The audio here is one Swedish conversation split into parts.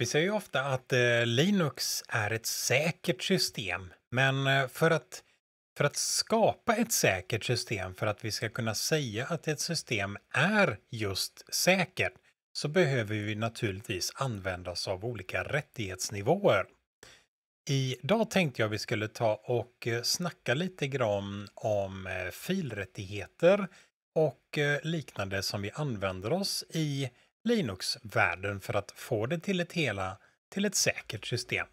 Vi säger ju ofta att eh, Linux är ett säkert system, men eh, för att, för att skapa ett säkert system, för att vi ska kunna säga att ett system är just säkert, så behöver vi naturligtvis använda oss av olika rättighetsnivåer. Idag tänkte jag vi skulle ta och eh, snacka lite grann om eh, filrättigheter och eh, liknande som vi använder oss i Linux-världen för att få det till ett hela till ett säkert system.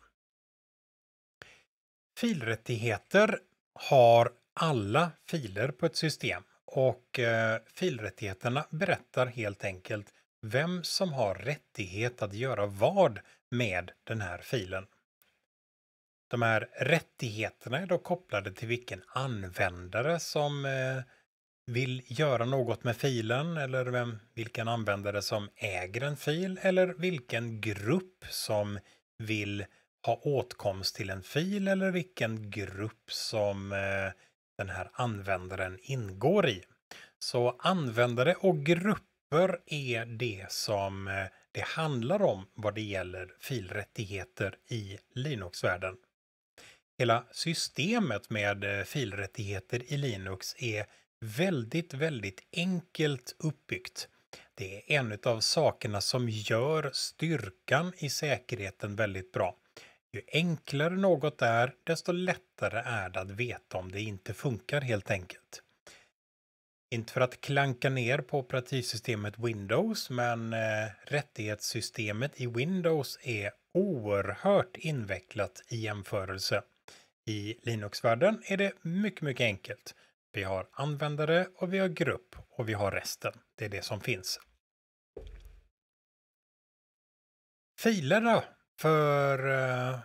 Filrättigheter har alla filer på ett system och eh, filrättigheterna berättar helt enkelt vem som har rättighet att göra vad med den här filen. De här rättigheterna är då kopplade till vilken användare som eh, vill göra något med filen eller vem, vilken användare som äger en fil eller vilken grupp som vill ha åtkomst till en fil eller vilken grupp som eh, den här användaren ingår i. Så användare och grupper är det som eh, det handlar om vad det gäller filrättigheter i Linux-världen. Hela systemet med eh, filrättigheter i Linux är väldigt, väldigt enkelt uppbyggt. Det är en av sakerna som gör styrkan i säkerheten väldigt bra. Ju enklare något är, desto lättare är det att veta om det inte funkar helt enkelt. Inte för att klanka ner på operativsystemet Windows, men eh, rättighetssystemet i Windows är oerhört invecklat i jämförelse. I Linux-världen är det mycket, mycket enkelt. Vi har användare och vi har grupp och vi har resten. Det är det som finns. Filer då? För eh,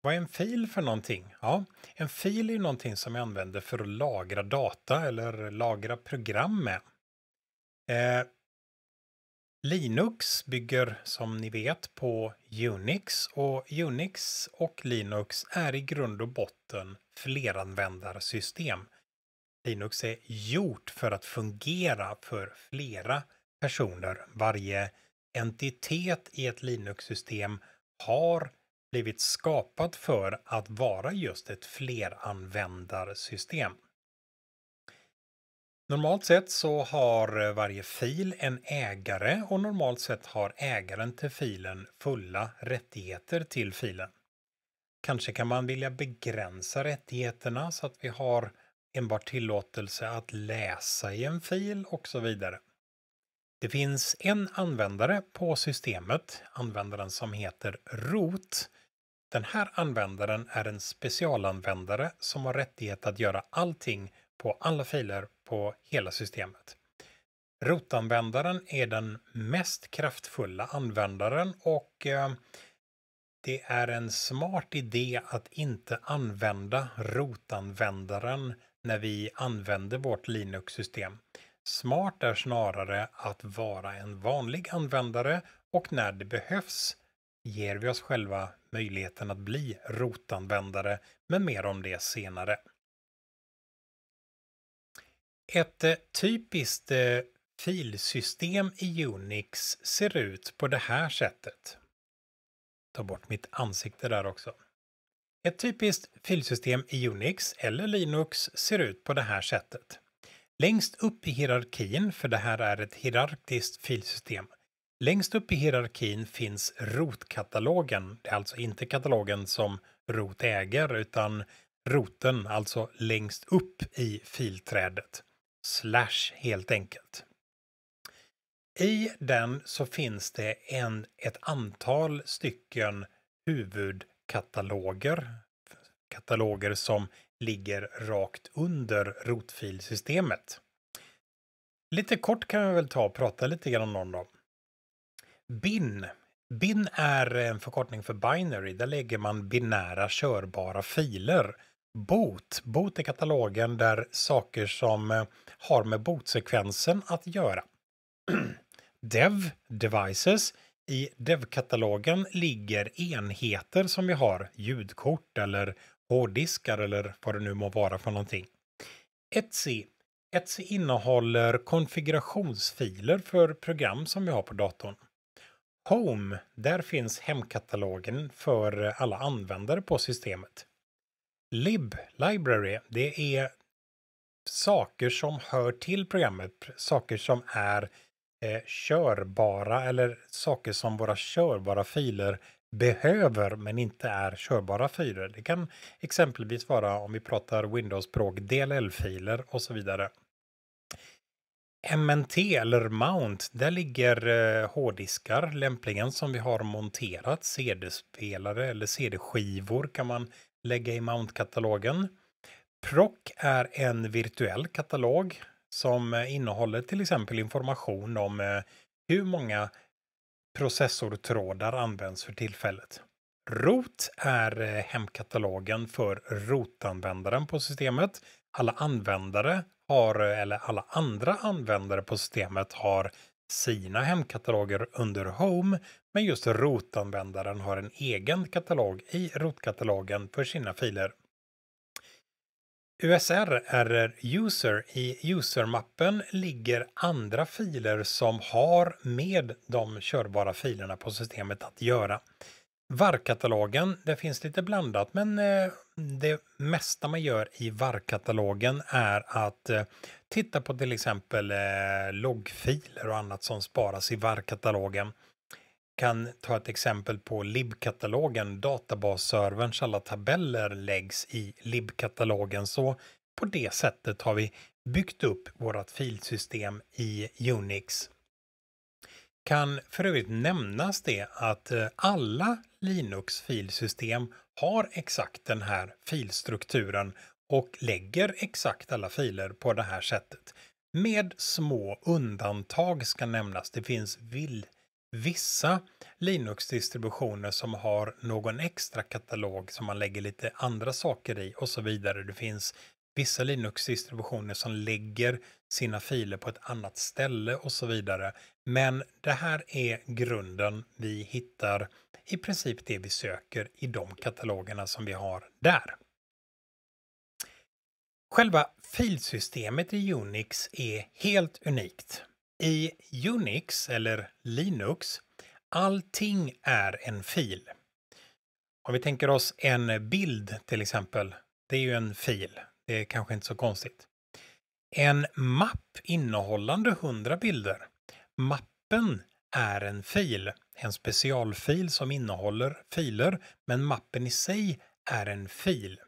vad är en fil för någonting? Ja, en fil är någonting som jag använder för att lagra data eller lagra program med. Eh, Linux bygger som ni vet på Unix och Unix och Linux är i grund och botten fleranvändarsystem. Linux är gjort för att fungera för flera personer. Varje entitet i ett Linux-system har blivit skapat för att vara just ett fleranvändarsystem. Normalt sett så har varje fil en ägare och normalt sett har ägaren till filen fulla rättigheter till filen. Kanske kan man vilja begränsa rättigheterna så att vi har enbart tillåtelse att läsa i en fil och så vidare. Det finns en användare på systemet, användaren som heter root. Den här användaren är en specialanvändare som har rättighet att göra allting på alla filer på hela systemet. Rotanvändaren är den mest kraftfulla användaren och eh, det är en smart idé att inte använda rotanvändaren när vi använder vårt Linux-system. Smart är snarare att vara en vanlig användare och när det behövs ger vi oss själva möjligheten att bli rotanvändare, men mer om det senare. Ett eh, typiskt eh, filsystem i Unix ser ut på det här sättet. Ta bort mitt ansikte där också. Ett typiskt filsystem i Unix eller Linux ser ut på det här sättet. Längst upp i hierarkin, för det här är ett hierarkiskt filsystem, längst upp i hierarkin finns rotkatalogen. Det är alltså inte katalogen som rot äger, utan roten, alltså längst upp i filträdet. Slash helt enkelt. I den så finns det en, ett antal stycken huvud kataloger. Kataloger som ligger rakt under rotfilsystemet. Lite kort kan vi väl ta och prata lite grann om dem. BIN. BIN är en förkortning för binary. Där lägger man binära körbara filer. BOT. BOT är katalogen där saker som eh, har med bootsekvensen att göra. Dev, devices, i DEV-katalogen ligger enheter som vi har, ljudkort eller hårddiskar eller vad det nu må vara för någonting. Etsy. Etsy innehåller konfigurationsfiler för program som vi har på datorn. Home, där finns hemkatalogen för alla användare på systemet. Lib, Library, det är saker som hör till programmet, saker som är eh, körbara eller saker som våra körbara filer behöver men inte är körbara filer. Det kan exempelvis vara om vi pratar Windows-språk, DLL-filer och så vidare. MNT eller Mount, där ligger eh, hårddiskar lämpligen som vi har monterat. CD-spelare eller CD-skivor kan man lägga i Mount-katalogen. Proc är en virtuell katalog som eh, innehåller till exempel information om eh, hur många processortrådar används för tillfället. ROT är eh, hemkatalogen för rotanvändaren på systemet. Alla användare har, eller alla andra användare på systemet har sina hemkataloger under Home, men just rotanvändaren har en egen katalog i rotkatalogen för sina filer. USR är user. I user-mappen ligger andra filer som har med de körbara filerna på systemet att göra. VAR-katalogen, det finns lite blandat, men eh, det mesta man gör i VAR-katalogen är att eh, titta på till exempel eh, loggfiler och annat som sparas i VAR-katalogen. Kan ta ett exempel på lib-katalogen, databasserverns alla tabeller läggs i lib-katalogen. Så på det sättet har vi byggt upp vårt filsystem i Unix kan för övrigt nämnas det att eh, alla Linux-filsystem har exakt den här filstrukturen och lägger exakt alla filer på det här sättet. Med små undantag ska nämnas. Det finns vill vissa Linux-distributioner som har någon extra katalog som man lägger lite andra saker i och så vidare. Det finns vissa Linux-distributioner som lägger sina filer på ett annat ställe och så vidare. Men det här är grunden. Vi hittar i princip det vi söker i de katalogerna som vi har där. Själva filsystemet i Unix är helt unikt. I Unix, eller Linux, allting är en fil. Om vi tänker oss en bild till exempel, det är ju en fil. Det är kanske inte så konstigt. En mapp innehållande 100 bilder. Mappen är en fil, en specialfil som innehåller filer, men mappen i sig är en fil.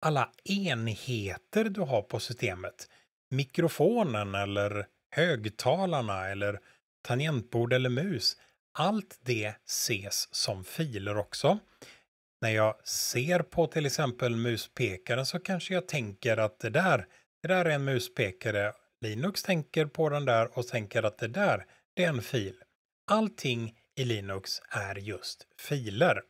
Alla enheter du har på systemet, mikrofonen eller högtalarna eller tangentbord eller mus, allt det ses som filer också. När jag ser på till exempel muspekaren så kanske jag tänker att det där, det där är en muspekare. Linux tänker på den där och tänker att det där, det är en fil. Allting i Linux är just filer.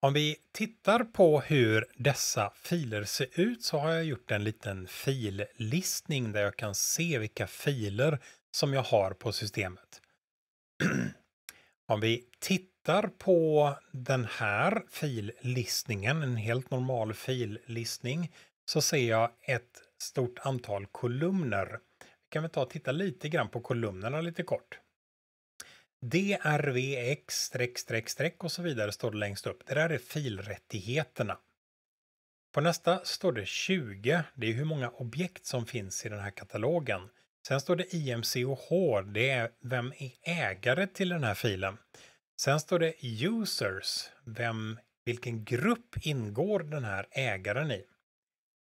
Om vi tittar på hur dessa filer ser ut så har jag gjort en liten fillistning där jag kan se vilka filer som jag har på systemet. Om vi tittar på den här fillistningen, en helt normal fillistning, så ser jag ett stort antal kolumner. Vi kan vi ta och titta lite grann på kolumnerna lite kort. DRVX streck, streck, streck och så vidare står det längst upp. Det där är filrättigheterna. På nästa står det 20. Det är hur många objekt som finns i den här katalogen. Sen står det IMCOH, det är vem är ägare till den här filen. Sen står det users, vem, vilken grupp ingår den här ägaren i.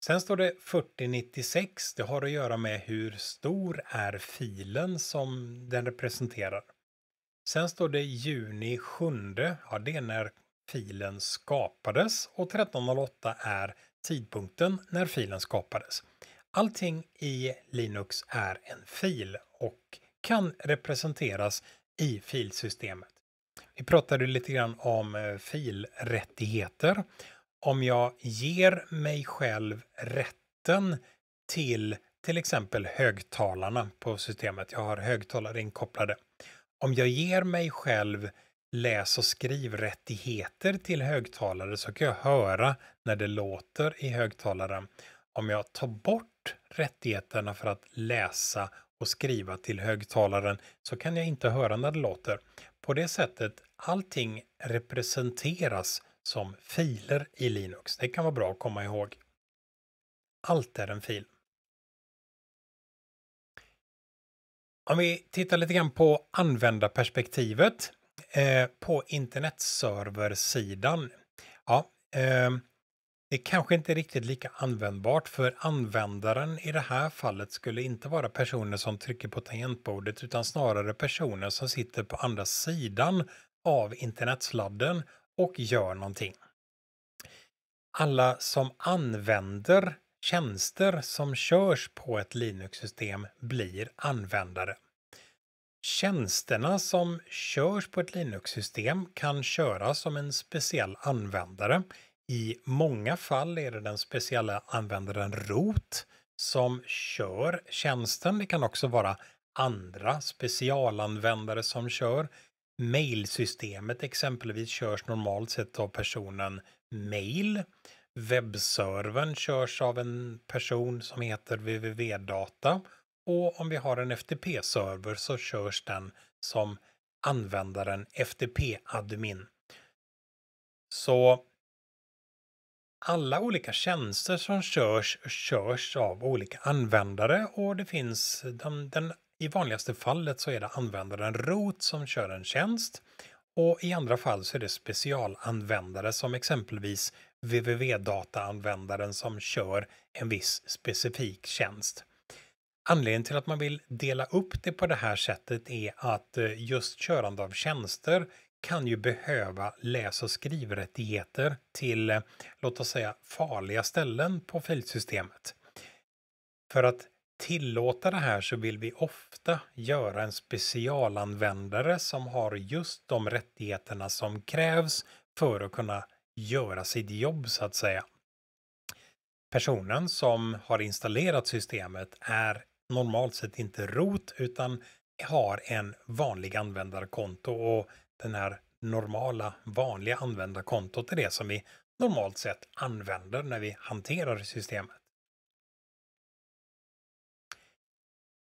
Sen står det 4096, det har att göra med hur stor är filen som den representerar. Sen står det juni 7, ja det är när filen skapades och 1308 är tidpunkten när filen skapades. Allting i Linux är en fil och kan representeras i filsystemet. Vi pratade lite grann om eh, filrättigheter. Om jag ger mig själv rätten till till exempel högtalarna på systemet. Jag har högtalare inkopplade. Om jag ger mig själv läs och skrivrättigheter till högtalare så kan jag höra när det låter i högtalaren. Om jag tar bort rättigheterna för att läsa och skriva till högtalaren så kan jag inte höra när det låter. På det sättet allting representeras som filer i Linux. Det kan vara bra att komma ihåg. Allt är en fil. Om vi tittar lite grann på användarperspektivet eh, på internetserversidan. Ja, eh, det kanske inte är riktigt lika användbart för användaren i det här fallet skulle inte vara personer som trycker på tangentbordet utan snarare personer som sitter på andra sidan av internetsladden och gör någonting. Alla som använder tjänster som körs på ett Linux-system blir användare. Tjänsterna som körs på ett Linux-system kan köras som en speciell användare. I många fall är det den speciella användaren root som kör tjänsten. Det kan också vara andra specialanvändare som kör. Mailsystemet exempelvis körs normalt sett av personen mail. Webbservern körs av en person som heter www-data och om vi har en FTP-server så körs den som användaren FTP-admin. Så alla olika tjänster som körs, körs av olika användare. Och det finns den, den, i vanligaste fallet så är det användaren root som kör en tjänst. Och i andra fall så är det specialanvändare som exempelvis www-dataanvändaren som kör en viss specifik tjänst. Anledningen till att man vill dela upp det på det här sättet är att eh, just körande av tjänster kan ju behöva läs och skrivrättigheter till, eh, låt oss säga, farliga ställen på filsystemet. För att tillåta det här så vill vi ofta göra en specialanvändare som har just de rättigheterna som krävs för att kunna göra sitt jobb så att säga. Personen som har installerat systemet är normalt sett inte rot utan har en vanlig användarkonto och den här normala vanliga användarkontot är det som vi normalt sett använder när vi hanterar systemet.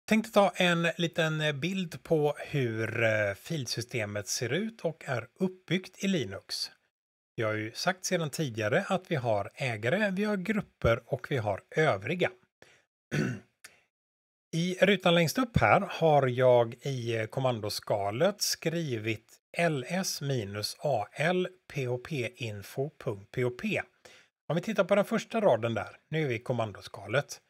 Tänkte ta en liten eh, bild på hur eh, filsystemet ser ut och är uppbyggt i Linux. Jag har ju sagt sedan tidigare att vi har ägare, vi har grupper och vi har övriga. I rutan längst upp här har jag i kommandoskalet skrivit ls-al phpinfo.php. Om vi tittar på den första raden där, nu är vi i kommandoskalet.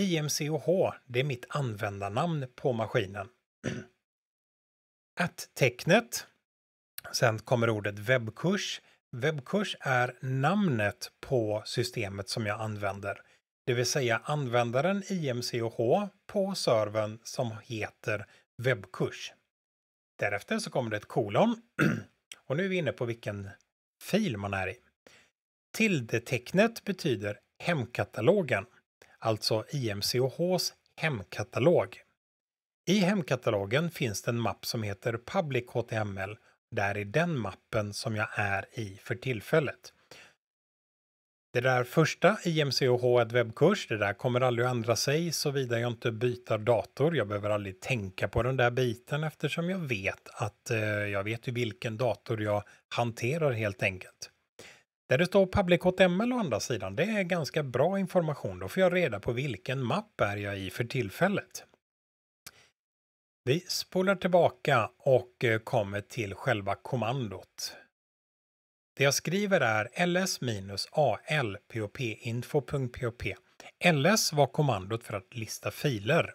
IMCOH, det är mitt användarnamn på maskinen. Att-tecknet. Sen kommer ordet webbkurs. Webbkurs är namnet på systemet som jag använder. Det vill säga användaren IMCOH på servern som heter webbkurs. Därefter så kommer det ett kolon och nu är vi inne på vilken fil man är i. Tildetecknet betyder hemkatalogen, alltså IMCOHs hemkatalog. I hemkatalogen finns det en mapp som heter Public HTML. Där är den mappen som jag är i för tillfället. Det där första IMCOH ett webbkurs, det där kommer aldrig att ändra sig såvida jag inte byter dator. Jag behöver aldrig tänka på den där biten eftersom jag vet att eh, jag vet ju vilken dator jag hanterar helt enkelt. Där det står Public HTML å andra sidan, det är ganska bra information. Då får jag reda på vilken mapp är jag i för tillfället. Vi spolar tillbaka och eh, kommer till själva kommandot. Det jag skriver är ls-alpopinfo.pop ls var kommandot för att lista filer.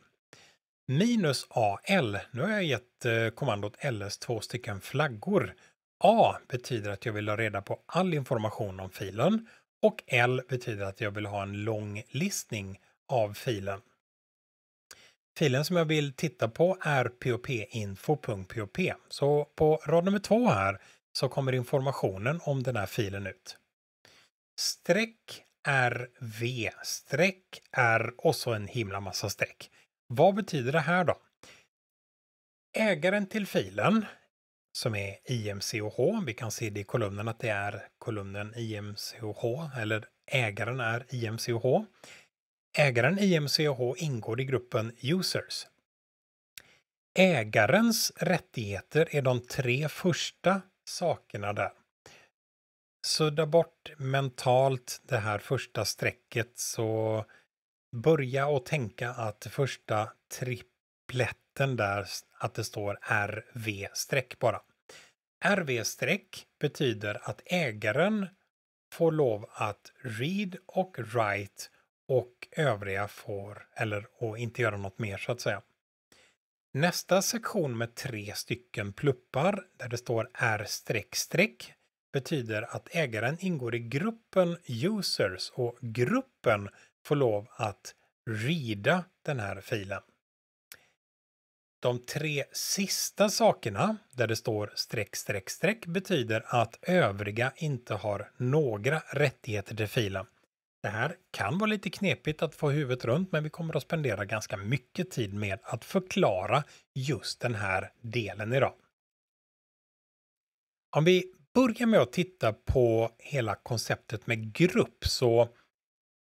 Minus al, nu har jag gett eh, kommandot ls två stycken flaggor. A betyder att jag vill ha reda på all information om filen och L betyder att jag vill ha en lång listning av filen. Filen som jag vill titta på är popinfo.pop Så på rad nummer två här så kommer informationen om den här filen ut. Streck RV, streck R och så en himla massa streck. Vad betyder det här då? Ägaren till filen som är IMCOH, vi kan se det i kolumnen att det är kolumnen IMCOH eller ägaren är IMCOH. Ägaren IMCH ingår i gruppen Users. Ägarens rättigheter är de tre första sakerna där. Sudda bort mentalt det här första strecket så börja och tänka att första tripletten där, att det står RV-streck bara. RV-streck betyder att ägaren får lov att read och write och övriga får, eller och inte göra något mer så att säga. Nästa sektion med tre stycken pluppar där det står R-streck betyder att ägaren ingår i gruppen users och gruppen får lov att reada den här filen. De tre sista sakerna där det står streck, streck, streck betyder att övriga inte har några rättigheter till filen. Det här kan vara lite knepigt att få huvudet runt, men vi kommer att spendera ganska mycket tid med att förklara just den här delen idag. Om vi börjar med att titta på hela konceptet med grupp så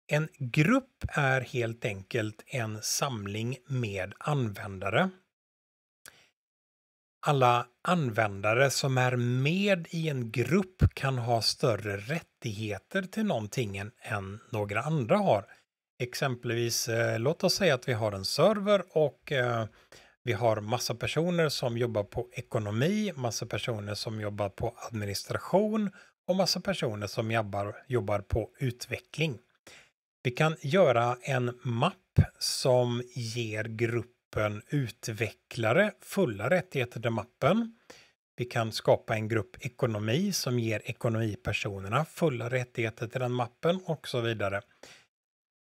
en grupp är helt enkelt en samling med användare alla användare som är med i en grupp kan ha större rättigheter till någonting än några andra har. Exempelvis, eh, låt oss säga att vi har en server och eh, vi har massa personer som jobbar på ekonomi, massa personer som jobbar på administration och massa personer som jobbar, jobbar på utveckling. Vi kan göra en mapp som ger gruppen gruppen utvecklare fulla rättigheter till mappen. Vi kan skapa en grupp ekonomi som ger ekonomipersonerna fulla rättigheter till den mappen och så vidare.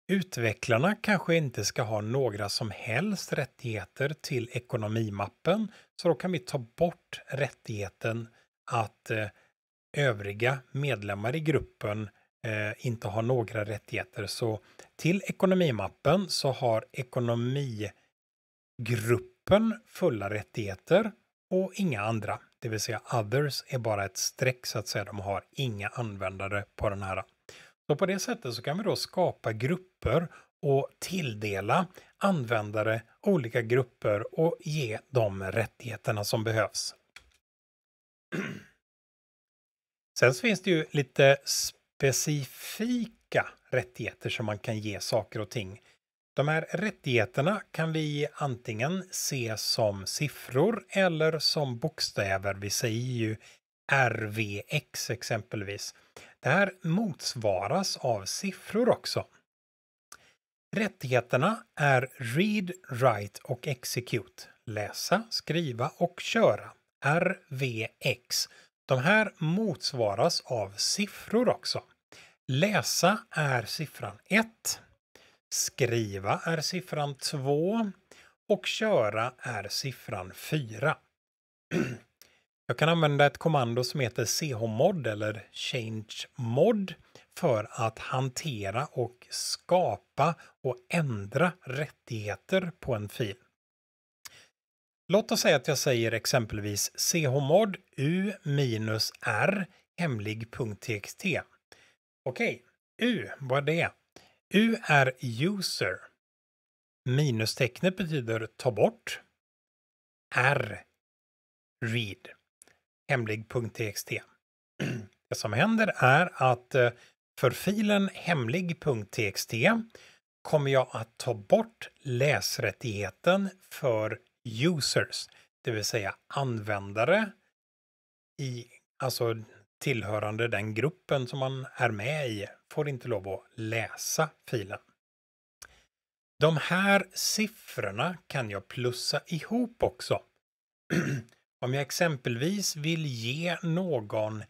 Utvecklarna kanske inte ska ha några som helst rättigheter till ekonomimappen, så då kan vi ta bort rättigheten att eh, övriga medlemmar i gruppen eh, inte har några rättigheter. Så till ekonomimappen så har ekonomi gruppen fulla rättigheter och inga andra. Det vill säga others är bara ett streck så att säga. De har inga användare på den här. Så på det sättet så kan vi då skapa grupper och tilldela användare olika grupper och ge de rättigheterna som behövs. Sen så finns det ju lite specifika rättigheter som man kan ge saker och ting. De här rättigheterna kan vi antingen se som siffror eller som bokstäver. Vi säger ju RVX exempelvis. Det här motsvaras av siffror också. Rättigheterna är Read, Write och Execute. Läsa, skriva och köra. RVX. De här motsvaras av siffror också. Läsa är siffran 1. Skriva är siffran 2 och köra är siffran 4. Jag kan använda ett kommando som heter chmod eller changemod för att hantera och skapa och ändra rättigheter på en fil. Låt oss säga att jag säger exempelvis chmod u-r hemlig.txt. Okej, u, vad är det? U är user. Minustecknet betyder ta bort. R. Read. Hemlig.txt. Det som händer är att eh, för filen hemlig.txt kommer jag att ta bort läsrättigheten för users, det vill säga användare i, alltså tillhörande den gruppen som man är med i får inte lov att läsa filen. De här siffrorna kan jag plussa ihop också. Om jag exempelvis vill ge någon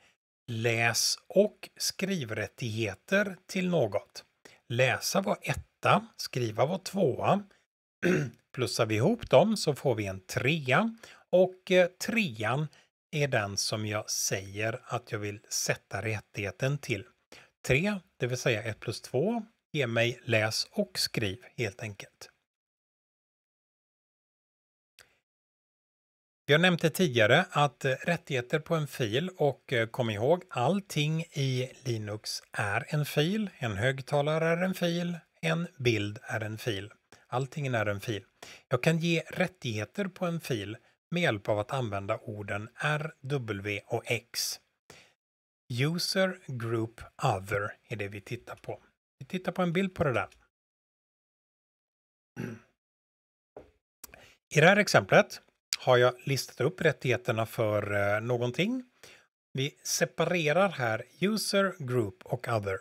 läs och skrivrättigheter till något. Läsa var etta, skriva var tvåa. Plussar vi ihop dem så får vi en trea och eh, trean är den som jag säger att jag vill sätta rättigheten till. 3, det vill säga 1 plus 2, Ge mig läs och skriv helt enkelt. Vi har nämnt det tidigare att eh, rättigheter på en fil och eh, kom ihåg allting i Linux är en fil. En högtalare är en fil. En bild är en fil. Allting är en fil. Jag kan ge rättigheter på en fil med hjälp av att använda orden R, W och X. User, Group, Other är det vi tittar på. Vi tittar på en bild på det där. I det här exemplet har jag listat upp rättigheterna för eh, någonting. Vi separerar här User, Group och Other.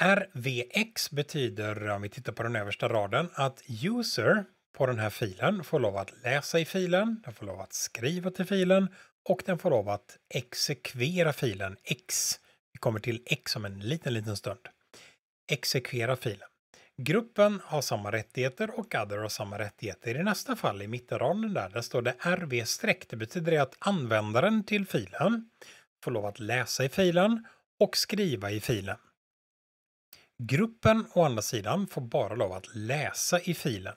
RVX betyder, om vi tittar på den översta raden, att user på den här filen får lov att läsa i filen, den får lov att skriva till filen och den får lov att exekvera filen X. Vi kommer till X om en liten, liten stund. Exekvera filen. Gruppen har samma rättigheter och other har samma rättigheter. I nästa fall i mittenraden där, där står det rv-streck. Det betyder att användaren till filen får lov att läsa i filen och skriva i filen. Gruppen å andra sidan får bara lov att läsa i filen.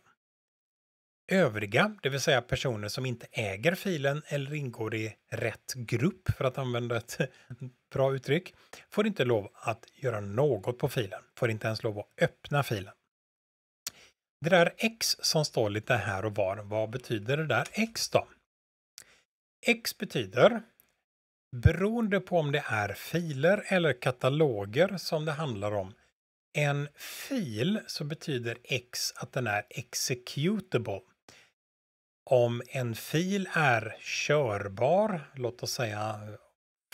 Övriga, det vill säga personer som inte äger filen eller ingår i rätt grupp för att använda ett bra uttryck, får inte lov att göra något på filen, får inte ens lov att öppna filen. Det där X som står lite här och var, vad betyder det där X då? X betyder, beroende på om det är filer eller kataloger som det handlar om, en fil så betyder X att den är executable. Om en fil är körbar, låt oss säga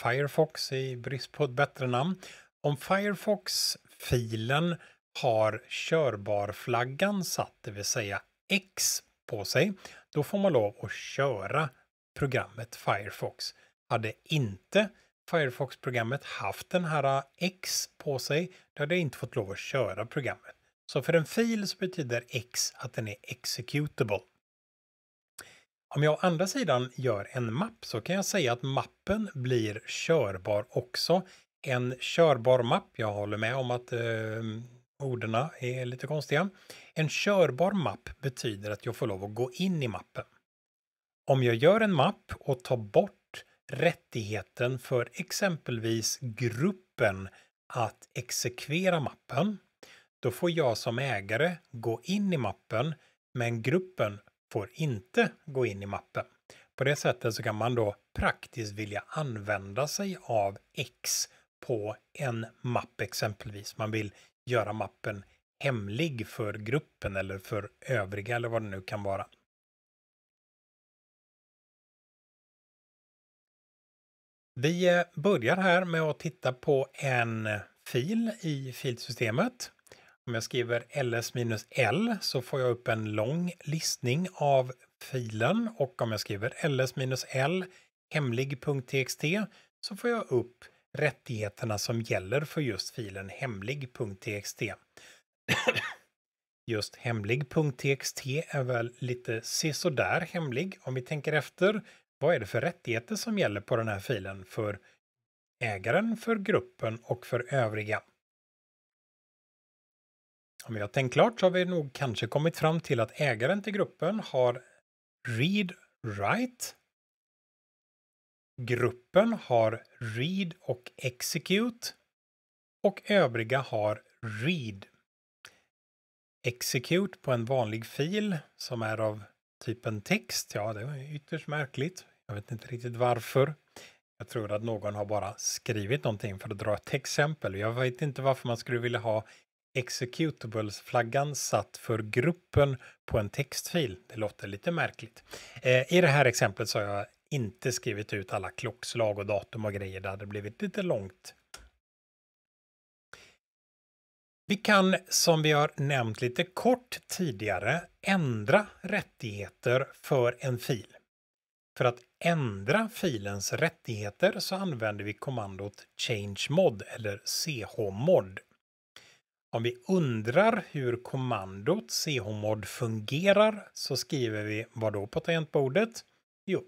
Firefox i brist på ett bättre namn. Om Firefox-filen har körbar-flaggan satt, det vill säga X på sig, då får man lov att köra programmet Firefox. Hade inte Firefox-programmet haft den här X på sig, då hade jag inte fått lov att köra programmet. Så för en fil så betyder X att den är executable. Om jag å andra sidan gör en mapp så kan jag säga att mappen blir körbar också. En körbar mapp, jag håller med om att eh, orden är lite konstiga. En körbar mapp betyder att jag får lov att gå in i mappen. Om jag gör en mapp och tar bort rättigheten för exempelvis gruppen att exekvera mappen, då får jag som ägare gå in i mappen, men gruppen får inte gå in i mappen. På det sättet så kan man då praktiskt vilja använda sig av X på en mapp exempelvis. Man vill göra mappen hemlig för gruppen eller för övriga eller vad det nu kan vara. Vi eh, börjar här med att titta på en fil i filsystemet. Om jag skriver ls-l så får jag upp en lång listning av filen och om jag skriver ls-l hemlig.txt så får jag upp rättigheterna som gäller för just filen hemlig.txt. just hemlig.txt är väl lite sisådär hemlig om vi tänker efter. Vad är det för rättigheter som gäller på den här filen för ägaren, för gruppen och för övriga? Om vi har tänkt klart så har vi nog kanske kommit fram till att ägaren till gruppen har read write. Gruppen har read och execute. Och övriga har read. Execute på en vanlig fil som är av typen text. Ja, det är ytterst märkligt. Jag vet inte riktigt varför. Jag tror att någon har bara skrivit någonting för att dra ett exempel. Jag vet inte varför man skulle vilja ha executables-flaggan satt för gruppen på en textfil. Det låter lite märkligt. Eh, I det här exemplet så har jag inte skrivit ut alla klockslag och datum och grejer. Det hade blivit lite långt. Vi kan, som vi har nämnt lite kort tidigare, ändra rättigheter för en fil. För att ändra filens rättigheter så använder vi kommandot changemod eller chmod. Om vi undrar hur kommandot chmod fungerar så skriver vi vad då på tangentbordet? Jo,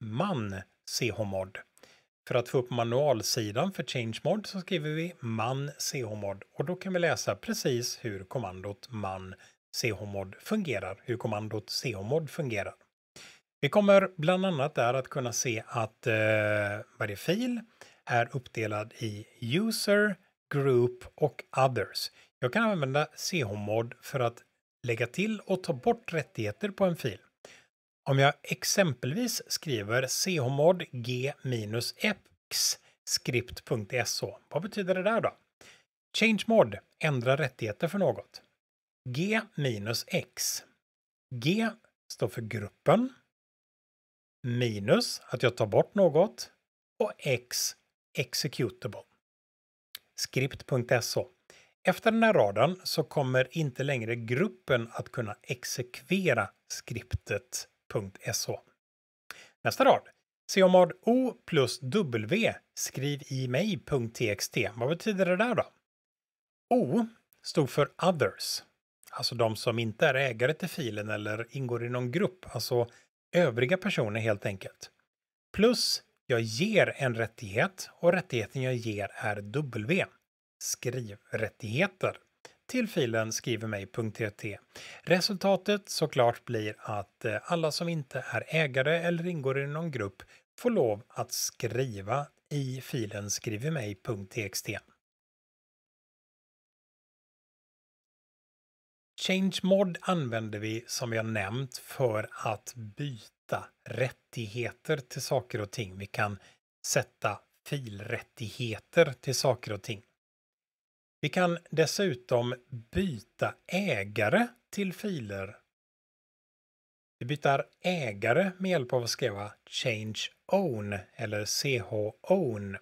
man chmod. För att få upp manualsidan för changemod så skriver vi man chmod och då kan vi läsa precis hur kommandot man chmod fungerar, hur kommandot chmod fungerar. Vi kommer bland annat där att kunna se att eh, varje fil är uppdelad i user, group och others. Jag kan använda chmod för att lägga till och ta bort rättigheter på en fil. Om jag exempelvis skriver chmod g-x script.so, vad betyder det där då? Change mod, ändra rättigheter för något. G - X G står för gruppen. Minus att jag tar bort något. Och X executable. Script.so. Efter den här raden så kommer inte längre gruppen att kunna exekvera skriptet.so. Nästa rad. Comad O plus W skriv i mig.txt. Vad betyder det där då? O stod för others, alltså de som inte är ägare till filen eller ingår i någon grupp, alltså övriga personer helt enkelt. Plus jag ger en rättighet och rättigheten jag ger är W, skrivrättigheter till filen skrivermej.tt. Resultatet såklart blir att eh, alla som inte är ägare eller ingår i någon grupp får lov att skriva i filen skrivermej.txt. ChangeMod använder vi som jag nämnt för att byta rättigheter till saker och ting. Vi kan sätta filrättigheter till saker och ting. Vi kan dessutom byta ägare till filer. Vi byter ägare med hjälp av att skriva change own eller ch own.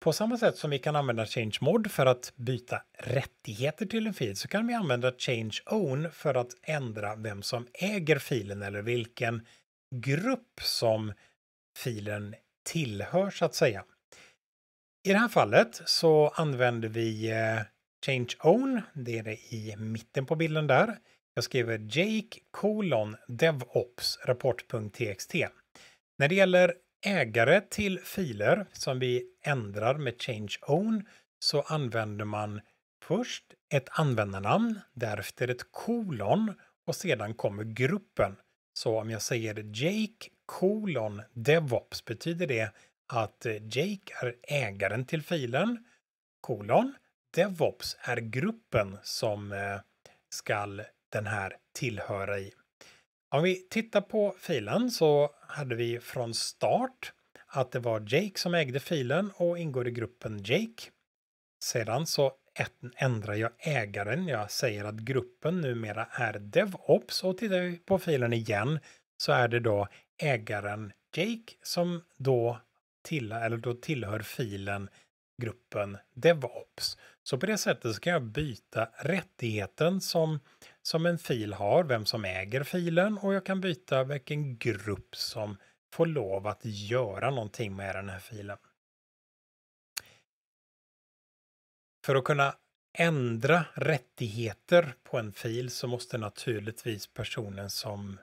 På samma sätt som vi kan använda change mod för att byta rättigheter till en fil så kan vi använda change own för att ändra vem som äger filen eller vilken grupp som filen tillhör så att säga. I det här fallet så använder vi eh, change own, det är det i mitten på bilden där. Jag skriver Jake colon devops rapport.txt. När det gäller ägare till filer som vi ändrar med change own så använder man först ett användarnamn, därefter ett kolon och sedan kommer gruppen. Så om jag säger Jake kolon DevOps betyder det att eh, Jake är ägaren till filen, kolon, DevOps är gruppen som ska skall den här tillhöra i. Om vi tittar på filen så hade vi från start att det var Jake som ägde filen och ingår i gruppen Jake. Sedan så ändrar jag ägaren. Jag säger att gruppen numera är DevOps och tittar vi på filen igen så är det då ägaren Jake som då, till, eller då tillhör filen gruppen DevOps. Så på det sättet så kan jag byta rättigheten som, som en fil har, vem som äger filen och jag kan byta vilken grupp som får lov att göra någonting med den här filen. För att kunna ändra rättigheter på en fil så måste naturligtvis personen som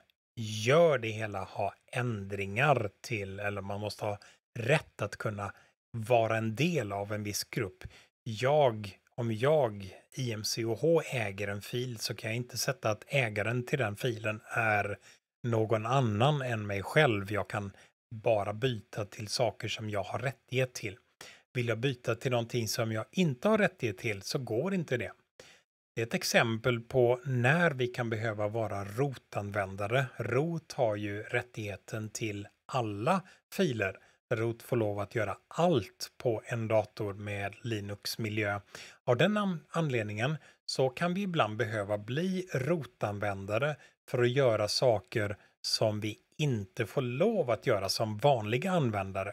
gör det hela ha ändringar till, eller man måste ha rätt att kunna vara en del av en viss grupp. Jag, om jag, IMCOH, äger en fil så kan jag inte sätta att ägaren till den filen är någon annan än mig själv. Jag kan bara byta till saker som jag har rättighet till. Vill jag byta till någonting som jag inte har rättighet till så går inte det. Det är ett exempel på när vi kan behöva vara rotanvändare. Rot har ju rättigheten till alla filer ROT får lov att göra allt på en dator med Linux-miljö. Av den anledningen så kan vi ibland behöva bli rotanvändare för att göra saker som vi inte får lov att göra som vanliga användare.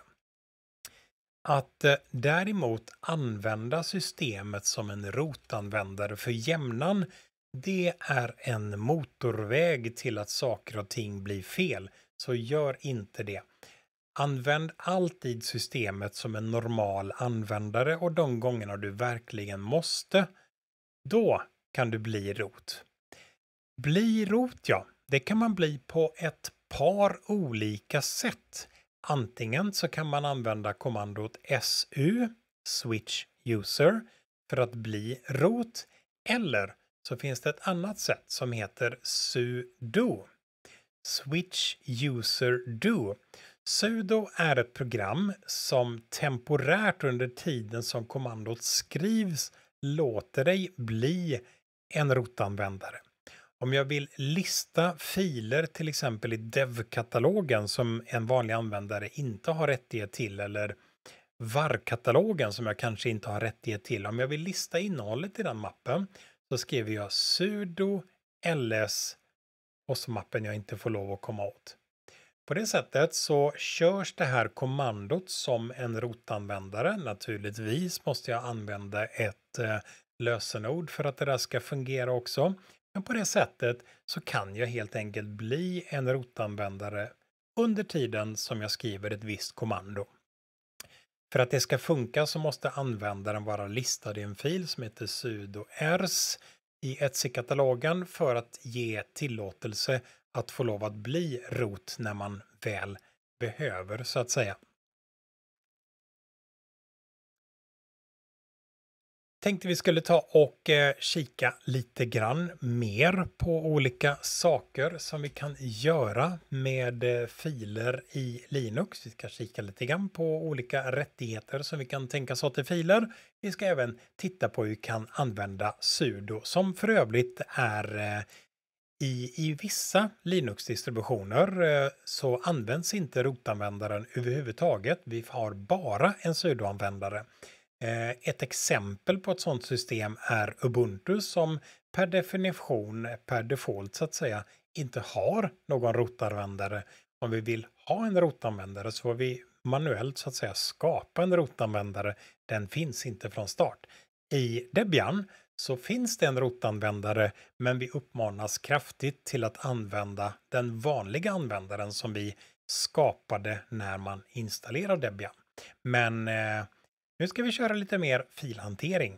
Att eh, däremot använda systemet som en rotanvändare för jämnan, det är en motorväg till att saker och ting blir fel. Så gör inte det. Använd alltid systemet som en normal användare och de gångerna du verkligen måste, då kan du bli rot. Bli rot, ja, det kan man bli på ett par olika sätt. Antingen så kan man använda kommandot su, switch user, för att bli rot, eller så finns det ett annat sätt som heter sudo, switch user do, Sudo är ett program som temporärt under tiden som kommandot skrivs låter dig bli en rotanvändare. Om jag vill lista filer till exempel i dev-katalogen som en vanlig användare inte har rättighet till eller var-katalogen som jag kanske inte har rättighet till. Om jag vill lista innehållet i den mappen så skriver jag sudo ls och så mappen jag inte får lov att komma åt. På det sättet så körs det här kommandot som en rotanvändare. Naturligtvis måste jag använda ett eh, lösenord för att det där ska fungera också. Men på det sättet så kan jag helt enkelt bli en rotanvändare under tiden som jag skriver ett visst kommando. För att det ska funka så måste användaren vara listad i en fil som heter sudo-rs i Etsy-katalogen för att ge tillåtelse att få lov att bli rot när man väl behöver så att säga. Tänkte vi skulle ta och eh, kika lite grann mer på olika saker som vi kan göra med eh, filer i Linux. Vi ska kika lite grann på olika rättigheter som vi kan tänka oss ha till filer. Vi ska även titta på hur vi kan använda sudo som för övrigt är eh, i, I vissa Linux-distributioner eh, så används inte rotanvändaren överhuvudtaget. Vi har bara en sudoanvändare. Eh, ett exempel på ett sådant system är Ubuntu som per definition, per default så att säga, inte har någon rotanvändare. Om vi vill ha en rotanvändare så får vi manuellt så att säga skapa en rotanvändare. Den finns inte från start. I Debian så finns det en rotanvändare, men vi uppmanas kraftigt till att använda den vanliga användaren som vi skapade när man installerar Debian. Men eh, nu ska vi köra lite mer filhantering.